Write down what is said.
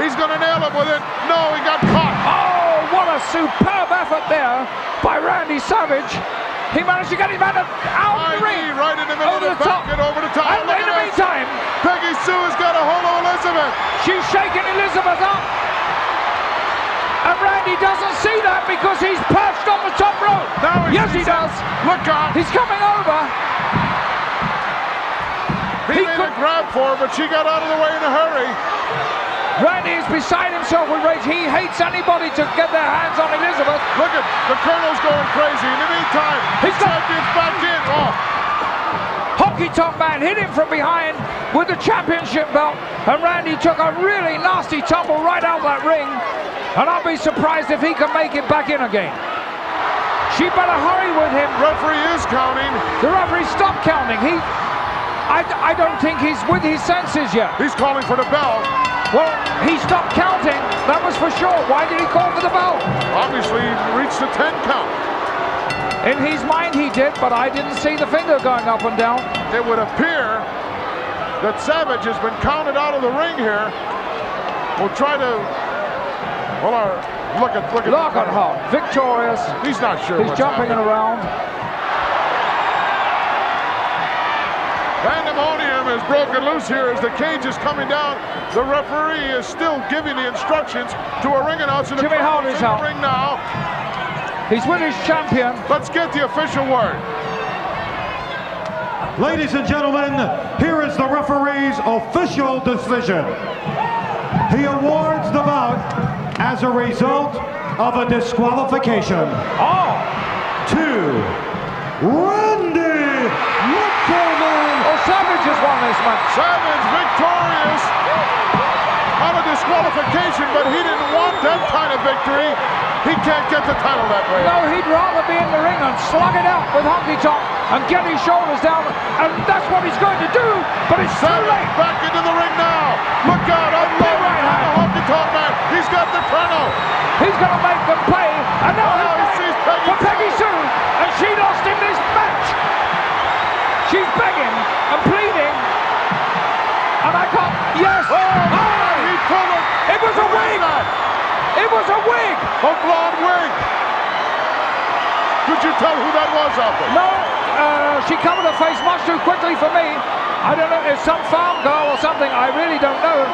He's going to nail him with it. No, he got caught. Oh, what a superb effort there by Randy Savage. He managed to get him out of the ring. right in the middle over of the, the top. and over the top. And Look in the meantime, Peggy Sue has got a hold of Elizabeth. she's shaking Elizabeth up. And Randy doesn't see that because he's perched on the top rope. Now he's- yes, he does. Look out. He's coming over. He, he made could- a grab for her, but she got out of the way in a hurry. Randy is beside himself with rage. He hates anybody to get their hands on Elizabeth. Look at the Colonel's going crazy. In the meantime, He's champion's back in. Oh, Honky Tonk Man hit him from behind with the championship belt, and Randy took a really nasty tumble right out that ring. And I'll be surprised if he can make it back in again. She better hurry with him. referee is counting. The referee stopped counting. He, I, I don't think he's with his senses yet. He's calling for the bell. Well, he stopped counting. That was for sure. Why did he call for the bell? Obviously, he reached the 10 count. In his mind, he did, but I didn't see the finger going up and down. It would appear that Savage has been counted out of the ring here. We'll try to. Well, our, look at look at Lockhart, victorious. He's not sure. He's jumping happening. around. Pandemonium is broken loose here as the cage is coming down. The referee is still giving the instructions to a ring announcer. The Jimmy crowd Howard is is out. ring now. He's with his champion. Let's get the official word. Ladies and gentlemen, here is the referee's official decision. He awards the bout as a result of a disqualification Oh, to Randy McCormick. Savage has won this match. Savage victorious on a disqualification, but he didn't want that kind of victory. He can't get the title that way. No, he'd rather be in the ring and slug it out with Honky Tonk and get his shoulders down, and that's what he's going to do, but it's too late. back into the ring now. Look out, unloading right on the hand. honky tonk man. He's got the Colonel. He's going to make them pay, and now Oh, he he's sees going Peggy for Peggy Sue, and she lost him this match. She's begging and pleading, I can't. Yes. Oh, Oh, he pulled it. it was a wig. It was a wig. A blonde wig. Could you tell who that was there? No, uh, she covered her face much too quickly for me. I don't know, it's some farm girl or something. I really don't know.